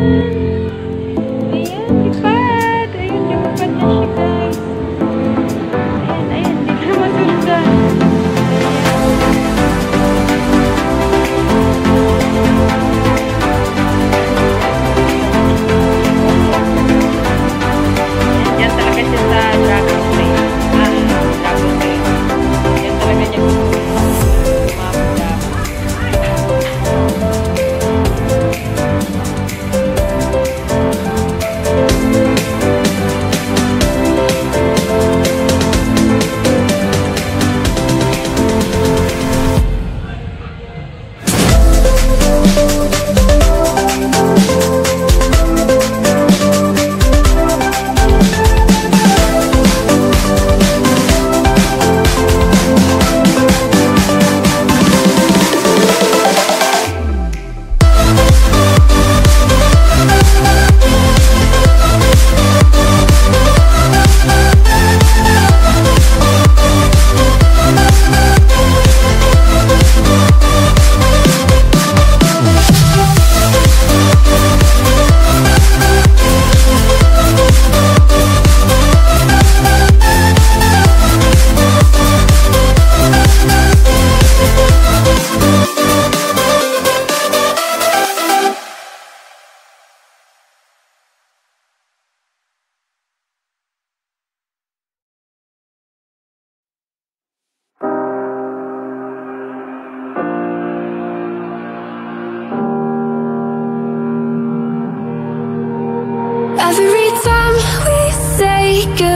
Ayan, lipad. Ayan, lumipad na siya guys. Ayan, ayan. Hindi na masundan. we could